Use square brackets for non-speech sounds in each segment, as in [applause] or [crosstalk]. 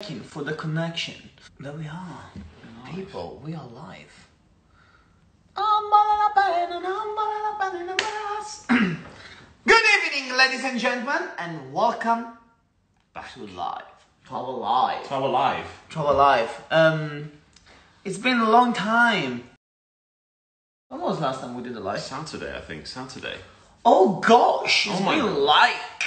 checking for the connection. There we are. People, we are live. Good evening, ladies and gentlemen, and welcome back to live. To our live. To our live. Our live. Um, it's been a long time. When was the last time we did a live? Saturday, I think. Saturday. Oh gosh, it's Oh been God. like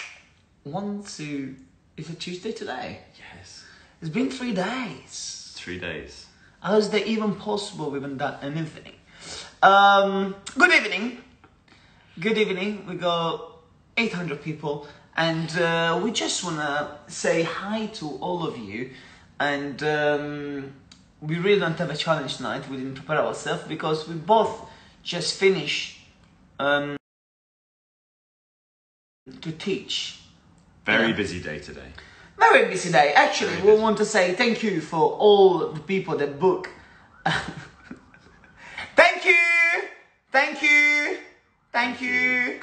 one, two. Is it Tuesday today? Yes. It's been three days. Three days. How is that even possible? We haven't done anything. Um, good evening. Good evening. We got 800 people, and uh, we just wanna say hi to all of you. And um, we really don't have a challenge tonight. We didn't prepare ourselves because we both just finished um, to teach. Very Yeah. busy day today. Very busy day. Actually, Very we busy. want to say thank you for all the people that book. [laughs] thank you, thank you, thank you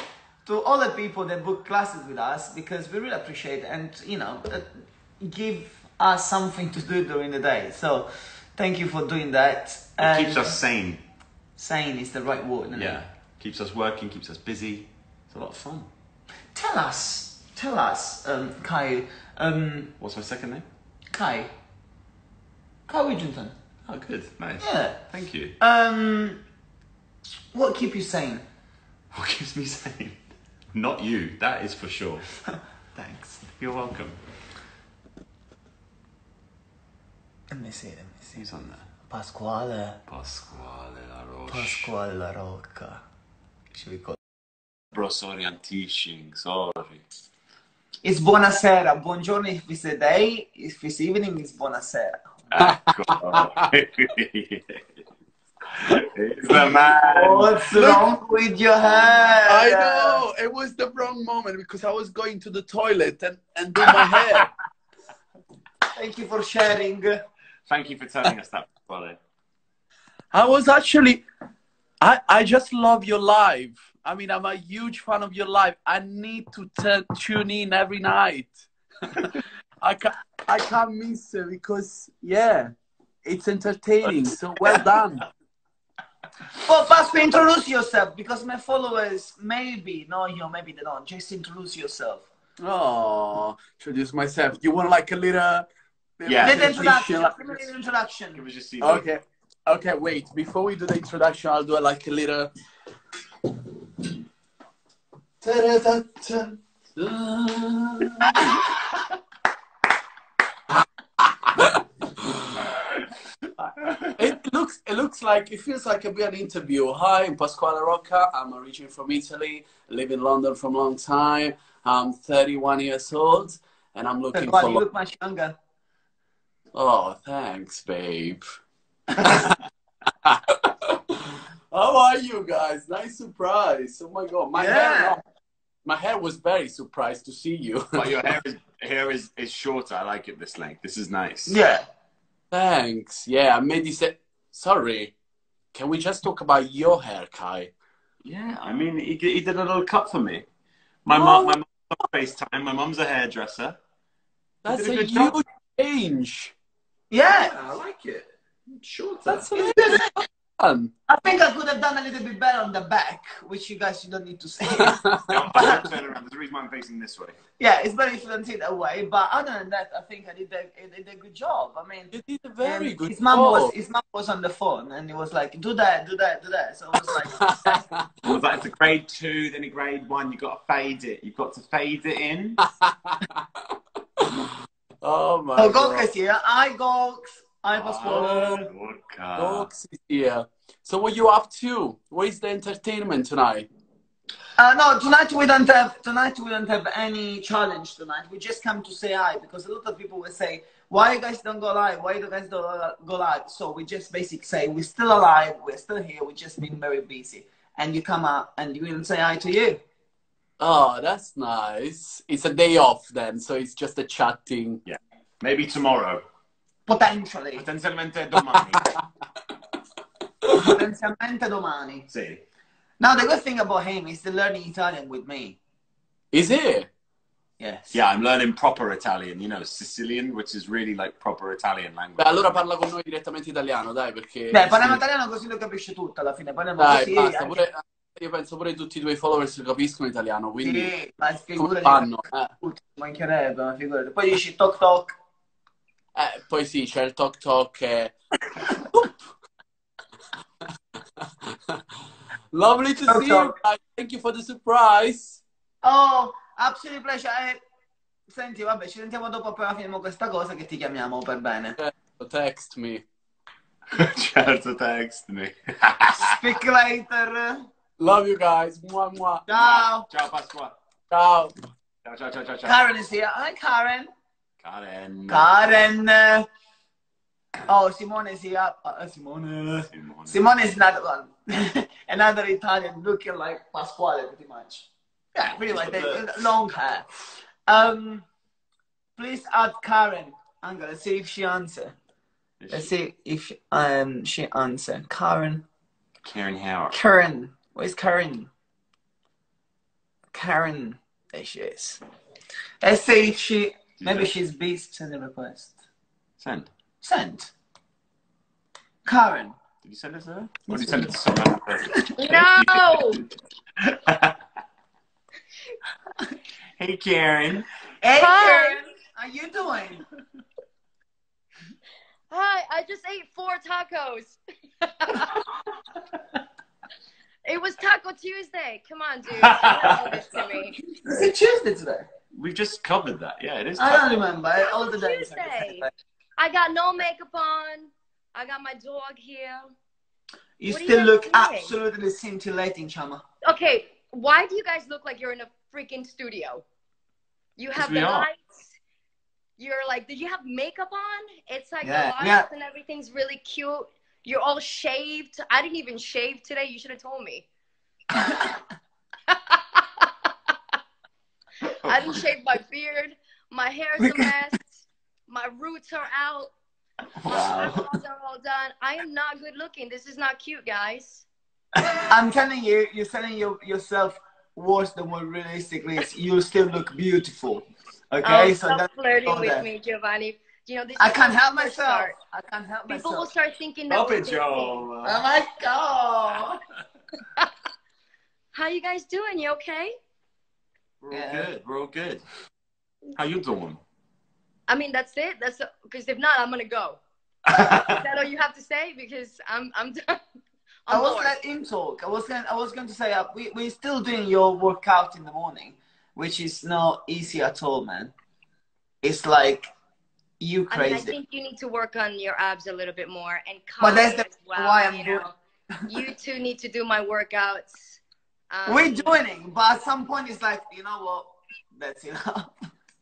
to all the people that book classes with us because we really appreciate and you know uh, give us something to do during the day. So thank you for doing that. It And keeps us sane. sane is the right word. Yeah. It? Keeps us working, keeps us busy. It's a lot of fun. Tell us, tell us, um, Kai, um, What's my second name? Kai, Kai Widdrington. Oh, good. Nice. Yeah. Thank you. Um, what keep you sane? What keeps me sane? Not you. That is for sure. [laughs] Thanks. You're welcome. Let me see, let me see. Who's on there? Pasquale, Pasquale La Roche. Pasquale La Rocca. Should we call? Professor Anticing. Sorry. It's buonasera. Buongiorno if it's a day. If it's evening, it's buonasera. Ecco. It's the man. What's wrong with your hair? I know it was the wrong moment because I was going to the toilet and, and do my hair. [laughs] Thank you for sharing. Thank you for telling us that, Pasquale. I was actually, I I just love your live. I mean, I'm a huge fan of your live. I need to t- tune in every night. [laughs] I can't I can't miss it because yeah, it's entertaining. So well done. Well, first introduce yourself because my followers maybe know you, maybe they don't. Just introduce yourself. Oh, introduce myself. You want like a little? Yeah. Let the little introduction. like- Give me an introduction. Give us your Okay. Okay, wait. Before we do the introduction, I'll do like a little. It looks it looks like it feels like a bit an interview. Hi, I'm Pasquale Rocca. I'm originally from Italy. I live in London for a long time. I'm 31 years old, and I'm looking Well, for. you look much younger. Oh, thanks, babe. [laughs] How are you guys? Nice surprise. Oh my god. My Yeah. hair my hair was very surprised to see you. But your hair is [laughs] hair is, is shorter. I like it this length. This is nice. Yeah. thanks. Yeah, I made this sorry. Can we just talk about your hair, Kai? Yeah, I mean, he, he did a little cut for me. My mom, my mom on FaceTime. My mom's a hairdresser. That's a a, huge job. change. Yeah. I like it. Shorter. That's amazing. Fun. I think I could have done a little bit better on the back, which you guys you don't need to say. No, I don't turn around. There's a reason why I'm facing this way. yeah, it's better if you don't see that way. But other than that, I think I did a, I did a good job. I mean, you did a very good His mom was job. his mom was on the phone and he was like, "Do that, do that, do that." So I was like, [laughs] It was like it's a grade two, then a grade one. You've got to fade it. You've got to fade it in. [laughs] oh my "Oh, god. Gox is here. I Gox. I Pasquale." vodka. Dogs here. So what are you up to? What is the entertainment tonight? Uh, no, tonight we don't have tonight we don't have any challenge tonight. We just come to say hi because a lot of people will say, "Why you guys don't go live? Why you guys don't go live?" So we just basically say we're still alive, we're still here, we've just been very busy, and you come up and we will say hi to you. Oh, that's nice. It's a day off then, so it's just a chatting. Yeah, maybe tomorrow. Potentially, Potenzialmente domani. potenzialmente domani. sì. Now the good thing about him is to learning Italian with me. Is it? Yes. Yeah, I'm learning proper Italian, you know, Sicilian, which is really like proper Italian language. Beh, allora parla con noi direttamente italiano, dai, perché... Dai, parliamo italiano così lo capisce tutto alla fine. Parliamo Dai, così. basta, anche- pure, io penso pure tutti i tuoi followers capiscono italiano, quindi Sì, ma come fanno? Eh, mancherebbe, ma figurati. Poi dici toc toc. Eh, poi sì, c'è il talk talk e... [laughs] Lovely to see you. Thank you for the surprise. Oh, absolutely pleasure. Eh, senti, vabbè, ci sentiamo dopo appena finiamo questa cosa che ti chiamiamo per bene. Certo, Text me. [laughs] certo, text me. Speak later. Love you guys. Mua, mua. Ciao. Ciao Pasqua. Ciao. Ciao, ciao, ciao, ciao, ciao. Karen is here. Hi, Karen. Karen. Karen. Oh, Simone is here. Uh, Simone. Simone. Simone is another one. [laughs] another Italian looking like Pasquale, pretty much. Yeah, pretty much. They, long hair. Um, please add Karen. I'm gonna see if she answer. Is Let's she- see if um she answer. Karen. Karen Hauer. Karen. Where's Karen? Karen. There she is. Let's see if she maybe she's busy. Send a request. Send. Send. Karen. Did you send it to her? Or did you send it to some random person? No! [laughs] hey, Karen. Hey Hi. Karen, how you doing? Hi, I just ate four tacos. [laughs] it was Taco Tuesday. Come on, dude. [laughs] You this to me. Is it Tuesday today? We've just covered that. Yeah, it is. I don't covered. remember. All the days. Tuesday. I got no makeup on. I got my dog here. You What are you still look doing? absolutely scintillating, Chama. Okay, why do you guys look like you're in a freaking studio? You have we the are. lights. You're like, did you have makeup on? It's like Yeah, the lights yeah. and everything's really cute. You're all shaved. I didn't even shave today. You should have told me. [laughs] I didn't shave my beard. My hair's a mess. My roots are out. My Wow. eyebrows are all done. I am not good looking. This is not cute, guys. I'm telling you, you're selling your, yourself worse than what realistically is. You still look beautiful. Okay, oh, so stop that's flirting with that. me, Giovanni. You know, this I can't help myself. start. I can't help People will start thinking that Stop we're it. Joe. Oh my god! [laughs] How you guys doing? You okay? We're all Yeah. good. We're all good. How you doing? I mean, that's it. That's because if not, I'm gonna go. [laughs] Is that all you have to say? Because I'm I'm done. I I'm was bored. let him talk. I was going. I was going to say uh, we we're still doing your workout in the morning, which is not easy at all, man. It's like you I mean, I crazy. think you need to work on your abs a little bit more and come. But that's the- well. why I'm you know. you two need to do my workouts. Um, We're joining, but at some point it's like, you know what? That's enough.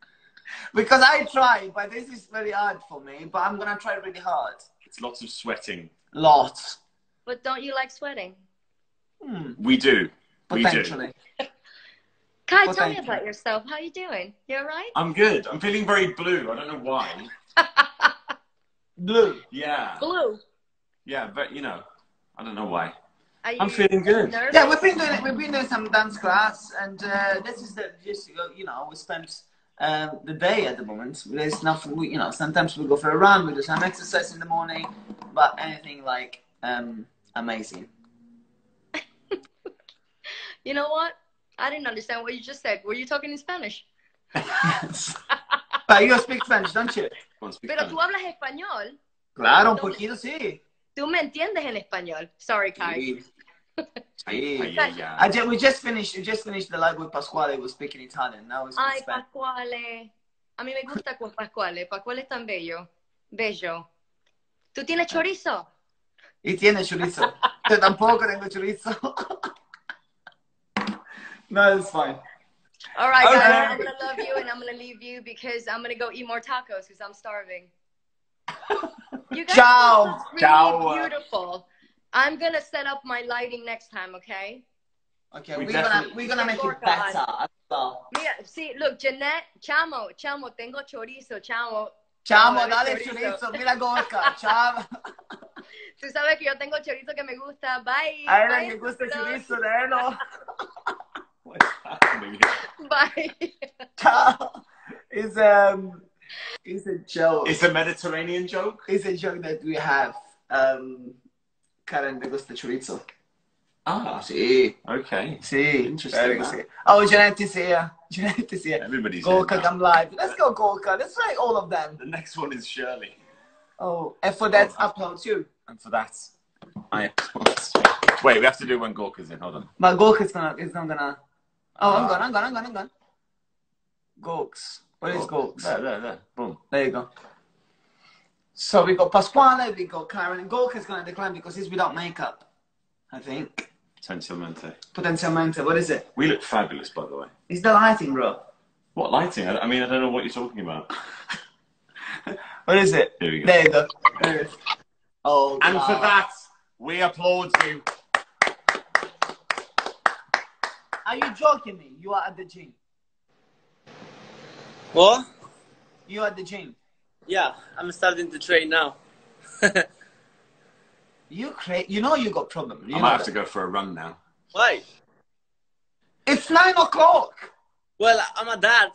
[laughs] because I try, but this is very hard for me. But I'm gonna try really hard. It's lots of sweating. Lots. But don't you like sweating? Hmm, We do. We do. potentially. [laughs] Kai, Well, tell me about yourself. How are you doing? You alright? I'm good. I'm feeling very blue. I don't know why. [laughs] Blue. Yeah. Blue. Yeah, but you know, I don't know why. Are you I'm feeling good. nervous? Yeah, we've been doing we've been doing some dance class, and uh, this is the just you know we spent um, the day at the moment. There's nothing. We, you know, sometimes we go for a run, we do some exercise in the morning, but anything like um, amazing. [laughs] You know what? I didn't understand what you just said. Were you talking in Spanish? [laughs] but you speak Spanish, don't you? Speak Pero Spanish. tú hablas español. Claro, un poquito sí. Tú me entiendes en español. Sorry, Kai. Sí. Ay, [laughs] Sí. ay, ay. I ju- we just finished. We just finished the live with Pasquale. Who was speaking Italian. Now it's Ay, Spanish. Pascuale. Eh. A mí me gusta con Pascuale. Eh. Pascuale es tan bello. Bello. ¿Tú tienes chorizo? Y tiene chorizo. [laughs] Yo tampoco tengo chorizo. [laughs] no, it's fine. All right, Okay. guys. I'm going to love you and I'm going to leave you because I'm going to go eat more tacos because I'm starving. You guys Ciao. look really Ciao. beautiful. I'm going to set up my lighting next time, okay? Okay, We we are gonna we're gonna make it Work on. better. as well. Mira, sí, look, Jeanette, chamo, chamo, tengo chorizo, chamo. Chamo, Dale dale chorizo. chorizo. Mira [laughs] gorka. Chamo. [laughs] Tú sabes que yo tengo chorizo que me gusta. Bye. A ella Bye, le gusta el estúpidos. chorizo de él. [laughs] Bye. it's um, it's a joke. it's a Mediterranean joke. It's a joke that we have. Um, Karen de gusta chorizo. Ah, Sì, okay. sì. Interesting, Very that. sì. Oh, Janetti's here. [laughs] Janetti's here. Everybody's Gorka, here now. come live. Let's go, Gorka. Let's try all of them. The next one is Shirley, Oh, and for that, Oh. upload you. and for that, I. Wait, we have to do when Gorka's in. Hold on. But Gorka's gonna, is not gonna. Oh, I'm gone, I'm gone, I'm gone, I'm gone. Gorks. What is Gorks? There, there, there. Boom. There you go. So we got Pasquale, we got Karen, and Gorka's gonna decline because he's without makeup. I think. Potentialmente. Potentialmente. What is it? We look fabulous, by the way. Is the lighting, bro. What lighting? I, I mean, I don't know what you're talking about. [laughs] What is it? Here we go. There you go. There it is. Oh, And for that, we applaud you. Are you joking me? You are at the gym. What? You are at the gym. Yeah, I'm starting to train now. [laughs] You cra- You know you got problem. You I might have that. to go for a run now. Why? It's nine o'clock. Well, I'm a dad.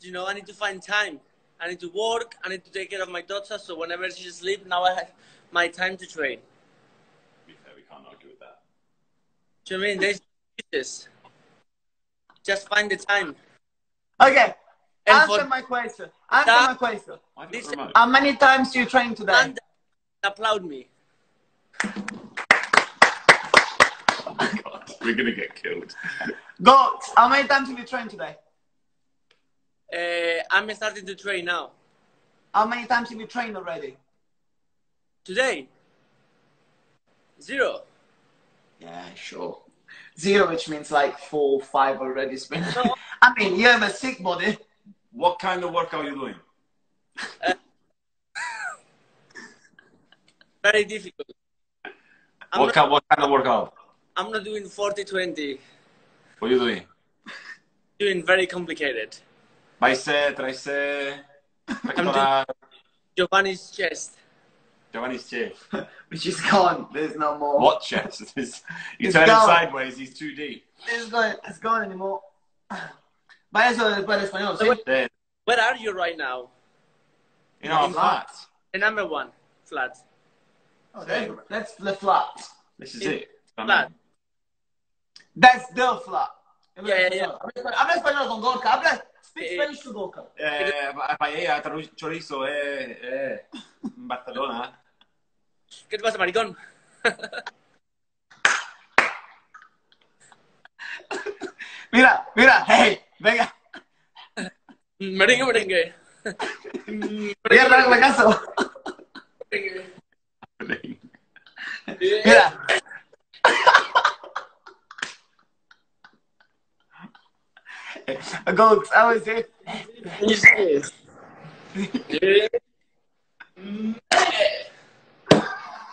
You know, I need to find time. I need to work. I need to take care of my daughter. So whenever she sleeps, now I have my time to train. To be fair, we can't argue with that. Do you know I mean? There's excuses. Just find the time. Okay. And Answer for- my question. Answer That- my question. Why have you got Listen- How many times you train today? And applaud me. Oh my god, we're gonna get killed. Goats. How many times have you trained today? Uh, I'm starting to train now. How many times have you trained already? Today, zero. Yeah, sure. Zero, which means like four, five already spent. No. [laughs] I mean, you have a sick body. What kind of work are you doing? [laughs] Very difficult. I'm What not, kind, what kind of workout? I'm not doing 40 20. What are you doing? Doing very complicated. Bicep, tricep, I'm pectoral, Giovanni's chest. Giovanni's chest. [laughs] Which is gone. There's no more. What chest? [laughs] It's- you It's turn him gone. sideways, he's too deep. It's gone. It's gone anymore. Vaya eso después del español, ¿sí? There, Where are you right now? in our In flat. The number one flat. Oh, there you. That's the flat. This is In- it. I flat. mean, That's the flat. Habla Yeah, yeah, español. Habla español con Gorka. Habla. Speak Eh, Spanish to Gorka. Eh, pa- paella, tro- chorizo, eh, eh, in Barcelona. ¿Qué te pasa, maricón? [laughs] Mira, mira. Hey, venga. Merengue, merengue. Voy a hablar con caso. merengue. Mira. Goats, how is it? Yes. Yeah.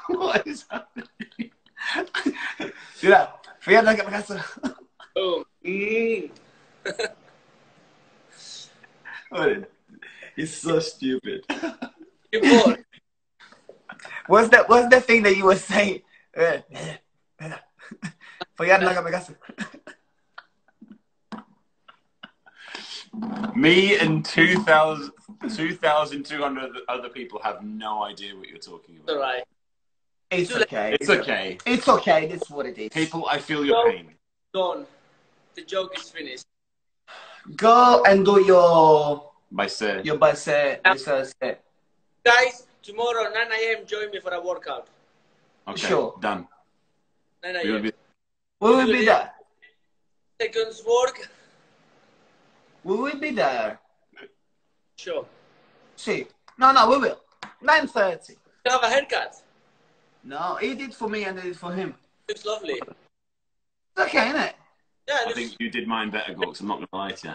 What is happening? Mira, fui a hablar con caso. Oh. Mm. He's so stupid. You bored? What's the What's the thing that you were saying? Fui a hablar con caso. Me and 2,000 2,200 other people have no idea what you're talking about. alright. It's okay. It's okay. It's okay. That's what it is. People, I feel your pain. Gone. The joke is finished. Go and do your Bicep. your bicep research. Guys, tomorrow 9 a.m. join me for a workout. Okay, Sure. done. 9 We're a.m. be, We will be there. Seconds work. We will be there. Sure. See, no, no, we will. Nine thirty. You have a haircut. No, he did for me and I did for him. Looks lovely. It's okay, isn't it? Yeah, I looks... think you did mine better, Gorks. I'm not gonna lie to you.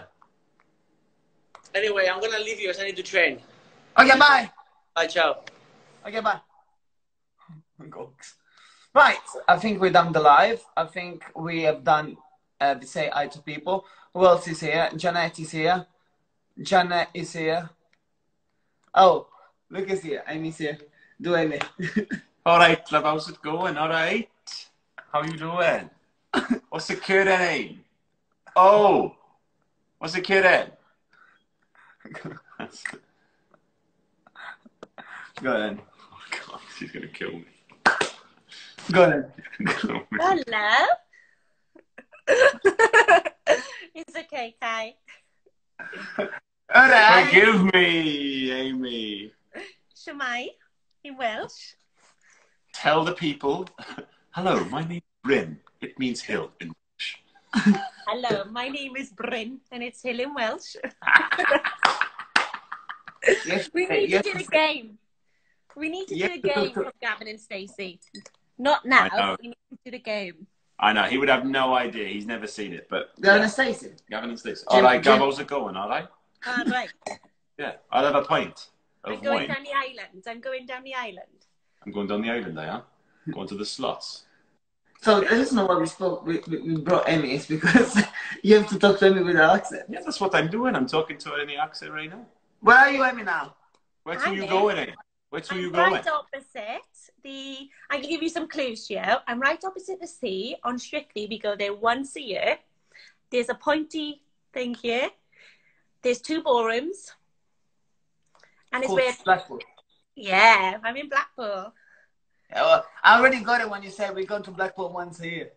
Anyway, I'm gonna leave you as I need to train. Okay, bye. Bye, ciao. Okay, bye. Right, I think we're done the live. I think we have done uh, the say hi to people. Who else is here? Janet is here. Janet is here. Oh, Lucas here. Amy's here. Do Amy. [laughs] All right, love. How's it going? All right. How you doing? What's the kid name? Oh, what's the kid at? [laughs] Go ahead. Oh God, she's gonna kill me. Go ahead. [laughs] Hello. [laughs] it's okay, Kai. All right. Forgive me, Amy. Shemai in Welsh. Tell the people. Hello, my name is Bryn. It means hill in Welsh. [laughs] Hello, my name is Bryn and it's Hill in Welsh. [laughs] Yes, We need yes, to do a game. We need to Yeah, do a game but- from Gavin and Stacey. Not now. I know. We need to do the game. I know he would have no idea. He's never seen it, but Gavin yeah, and Stacey. Gavin and Stacey. Jim- All right, Jim- Gavos are going. All right. Ah, right. [laughs] Yeah, I'll have a pint I'm of going wine. down the island. I'm going down the island. I'm going down the island. I am going to the slots. So I just know why we spoke, we, we we brought Amy is because [laughs] you have to talk to Amy with her accent. Yeah, that's what I'm doing. I'm talking to her in the accent right now. Where are you, Amy, now? Where to I'm you in. going, Amy? Where to I'm you going? right opposite the. I can give you some clues, Gio. I'm right opposite the sea. On Strictly, we go there once a year. There's a pointy thing here. There's two ballrooms. And it's Cool. where, Blackpool. yeah, I'm in Blackpool. Yeah, well, I already got it when you said we go to Blackpool once a year.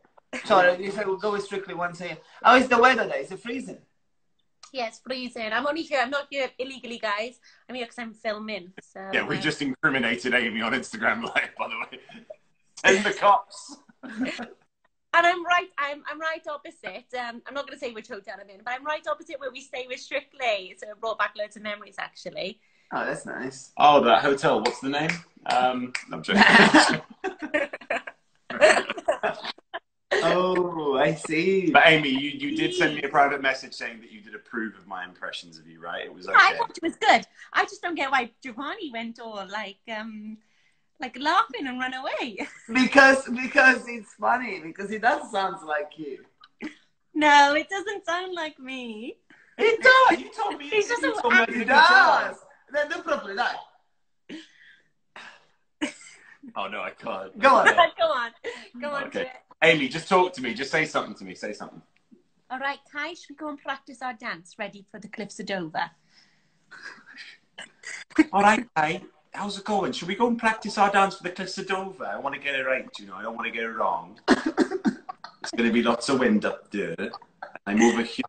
Sorry, you said we'll go strictly once a year. How is the weather there? Is it freezing? Yeah, it's freezing. I'm only here. I'm not here illegally, guys. I'm here because I'm filming. So Yeah, we uh, just incriminated Amy on Instagram [laughs] Live, by the way. [laughs] Send the cops. [laughs] And I'm right. I'm I'm right opposite. Um, I'm not going to say which hotel I'm in, but I'm right opposite where we stay with Strictly. So it brought back loads of memories, actually. Oh, that's nice. Oh, that hotel. What's the name? Um, I'm joking. [laughs] oh, I see. but Amy, you, you did send me a private message saying that you did approve of my impressions of you, right? It was okay. I thought it was good. I just don't get why Giovanni went all like um like laughing and run away. [laughs] Because because it's funny. Because it does sound like you. No, it doesn't sound like me. It does. You told me. He's just you a- told me I It does. Then do properly. That. Oh no, I can't. Go on. [laughs] go on, go on. Okay. To it. Amy, just talk to me. Just say something to me. Say something. All right, Kai, should we go and practice our dance? Ready for the cliffs of Dover? All right, Kai. how's it going? Should we go and practice our dance for the Cliffs of Dover? I want to get it right, you know. I don't want to get it wrong. It's going to be lots of wind up there. I'm over here.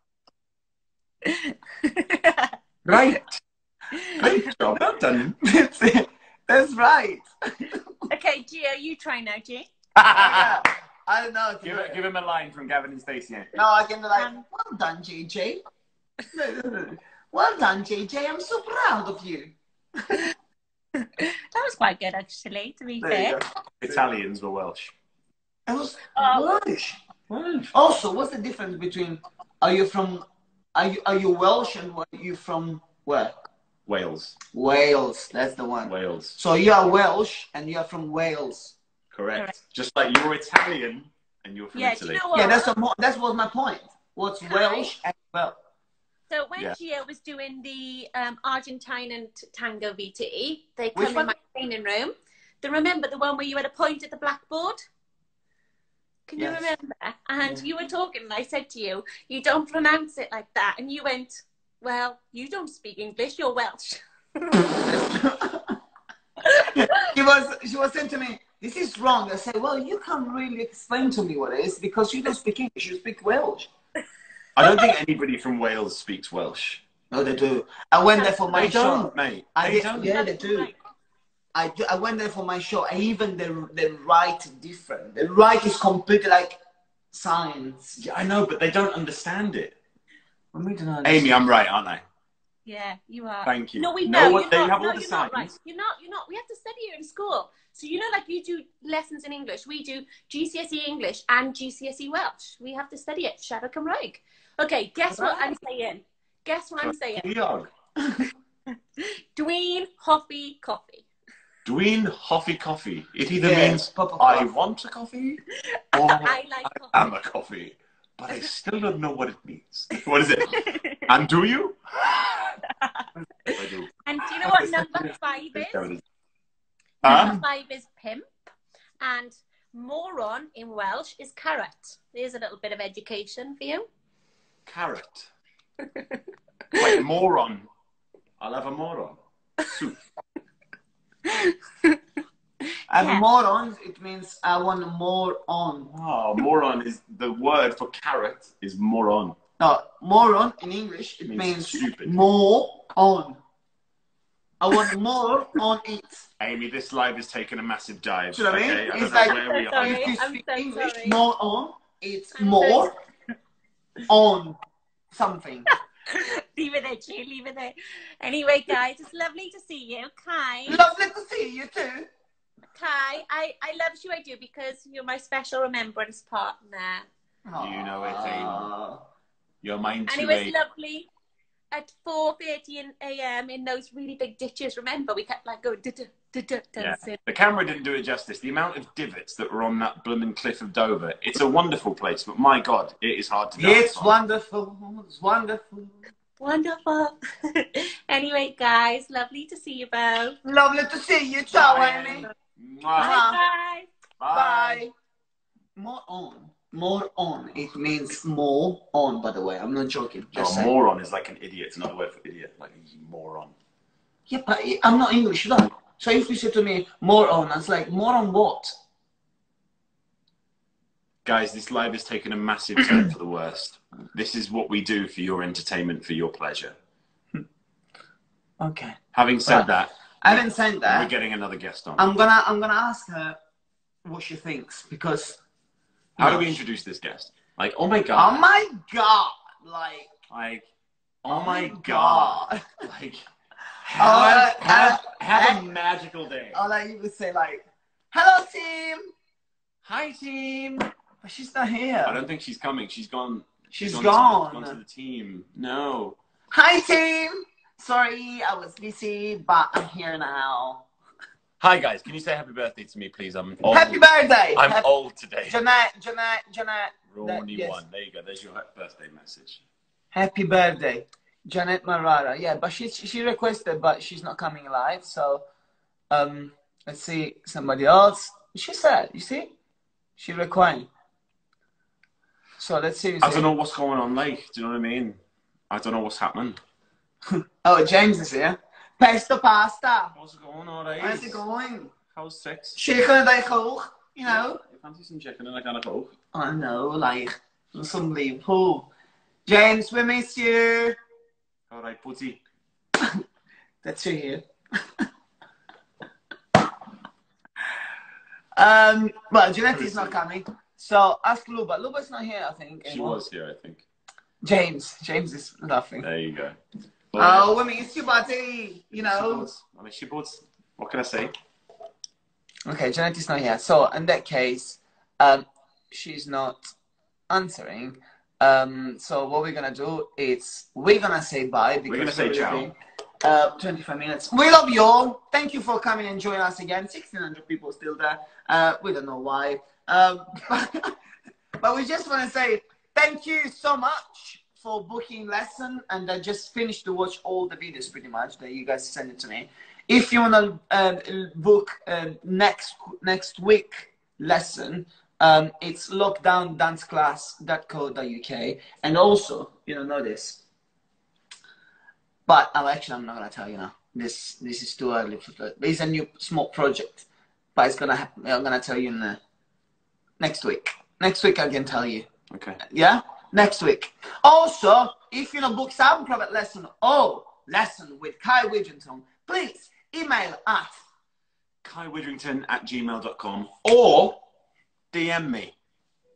[laughs] Right. Great. Well done. [laughs] That's right. okay, Gio, you try now, G. Yeah. I don't know. Give, you it, give him a line from Gavin and Stacey. No, I can be like, Um, well done, JJ. No, no, no. well done, JJ. I'm so proud of you. [laughs] That was quite good, actually, to be There fair. Italians were Welsh. It was Oh. Welsh. Also, what's the difference between are you from are you are you Welsh and are you from where? Wales. Wales. That's the one. Wales. So you are Welsh and you are from Wales. Correct. Correct. Just like you're Italian and you're from Yeah, Italy. you know what? Yeah, that's a mo- that was my point. What's Welsh and well? So when Yeah. Gio was doing the um, Argentine and Tango VTE, they come Which in one? my training room. They remember the one where you had a point at the blackboard? Can you remember? And Yeah. you were talking, and I said to you, you don't pronounce it like that. And you went, well, you don't speak English, you're Welsh. [laughs] she was she was saying to me, "This is wrong." I said, "Well, you can't really explain to me what it is because you don't speak English. You speak Welsh." I don't think anybody from Wales speaks Welsh. No, they do. I went there for my They show. don't, mate. I They did- don't. Yeah, they do. I do, I went there for my show, and even the the write different. The write is completely like science. Yeah, I know, but they don't understand it. We don't know. Amy, I'm right, aren't I? Yeah, you are. Thank you. No, we No know. one- you're they not, have no, all the you're not right. signs. You're not. You're not. We have to study it in school. So you know, like you do lessons in English, we do GCSE English and GCSE Welsh. We have to study it. Siarad Cymraeg. Okay, guess what I'm saying. Guess what I'm saying. Diog. [laughs] Dween Hoffi Coffee. Dween Hoffy Coffee. It either Yeah, means I want a coffee [laughs] or I like I am a coffee. But I still don't know what it means. What is it? [laughs] and do you? I do. and do you know what number five is? Huh? Number five is pimp, and moron in Welsh is carrot. There's a little bit of education for you. Carrot. [laughs] Wait, moron. I'll have a moron. Soup. [laughs] [laughs] And Yeah. morons, it means uh, I want more on. Oh, moron is the word for carrot is moron. No, moron in English, it Means means, stupid. more on. I want more [laughs] on it. Amy, this live is taking a massive dive. Do you know what I mean? okay? I It's know like- where we. Sorry, if you speak so English, sorry. more on, it's I'm so more [laughs] on something. leave it there, Jay. Leave it there. Anyway, guys, it's lovely to see you. Kai, Lovely to see you too. Kai, I, I love you, I do, because you're my special remembrance partner. You know it, Amy. You're mine too, And it was Amy. lovely at 4.30 a.m. in those really big ditches. Remember, we kept like going, duh, duh, duh, duh, Yeah. The camera didn't do it justice. The amount of divots that were on that blooming cliff of Dover. It's a wonderful place, but my God, it is hard to dance It's on. wonderful. It's wonderful. Wonderful. [laughs] anyway, guys, lovely to see you both. Lovely to see you. Ciao, Bye, Amy. Mwah. Bye, bye. Bye. More on. More on. It means more on, by the way. I'm not joking. Oh, Just saying. moron is like an idiot. It's another word for idiot. Like moron. Yeah, but I- I'm not English, though. So if you say to me, more on, I was like, more on what? Guys, this live is taking a massive turn for the worst. This is what we do for your entertainment, for your pleasure. [laughs] Okay. Having said Right. that, I haven't said we're getting another guest on. I'm gonna, I'm gonna ask her what she thinks because. How do we introduce this guest? Like, oh my god. Oh my god! Like. like, oh my god. Like, [laughs] have, Uh, have, uh, have uh, a magical day. All I would say like, "Hello, team," Hi, team. but she's not here. I don't think she's coming. She's gone. She's gone. gone. To, gone to the team. No. Hi, team. Sorry, I was busy, but I'm here now. Hi, guys. Can you say happy birthday to me, please? I'm old. Happy birthday! I'm Happy- old today. Jeanette, Jeanette, Jeanette. Ronnie yes. one. There you go. There's your birthday message. Happy birthday, Janette Manrara. Yeah, but she she requested, but she's not coming live. So, um, let's see somebody else. She said, you see, she required. So let's see. I don't know what's going on. Like, do you know what I mean? I don't know what's happening. [laughs] Oh, James is here. Pesto pasta. What's going on? eh? How's it going? How's sex? Chicken and egg hoog, you know. You fancy some chicken and I kind of hope. I know, like some Liverpool. James, we miss you. All right, putty. [laughs] That's you here. [laughs] um, well, Jeanette is not coming. So ask Luba. Luba's not here, I think. She was here, I think. James. James is laughing. There you go. Oh, we miss you, buddy. You know. I mean, she was. What can I say? Okay, Jeanette is not here. So in that case, um, she's not answering. Um, so what we're gonna do is we're gonna say bye because gonna say ciao. Uh, 25 minutes. We love you all. Thank you for coming and joining us again. 1,600 people still there. Uh, we don't know why. Um, [laughs] but we just want to say thank you so much for booking lesson. And I just finished to watch all the videos pretty much that you guys sent it to me. If you want to um, book uh, next next week lesson, um, it's lockdowndanceclass.co.uk. And also, you don't know this, but I'm actually I'm not gonna tell you now. This this is too early. For, it's a new small project, but it's gonna happen. I'm gonna tell you in the next week. Next week I can tell you. Okay. Yeah, next week. Also, if you know book some private lesson or lesson with Kai Widdrington, please email at KaiWidrington at gmail.com or DM me.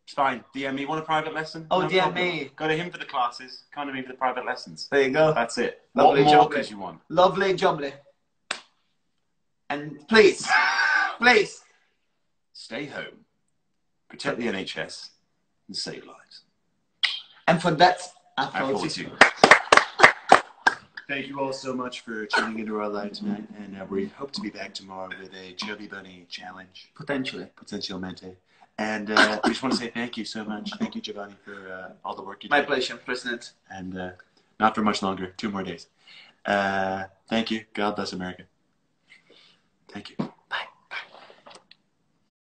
It's fine. DM me. Want a private lesson? Oh, DM problem. me. Go to him for the classes. Come to me for the private lessons. there you go. That's it. Lovely what more job, could you want? Lovely jubbly. And please, [laughs] please, Stay home. Protect the NHS and save lives. And for that, I I thought thought you. you. Thank you all so much for tuning into our live tonight, and uh, we hope to be back tomorrow with a Chubby Bunny challenge, Potentially. potentialmente. And uh, we just want to say thank you so much. Thank you, Giovanni, for uh, all the work you My pleasure, President. And uh, not for much longer, two more days. Uh, thank you. God bless America. Thank you.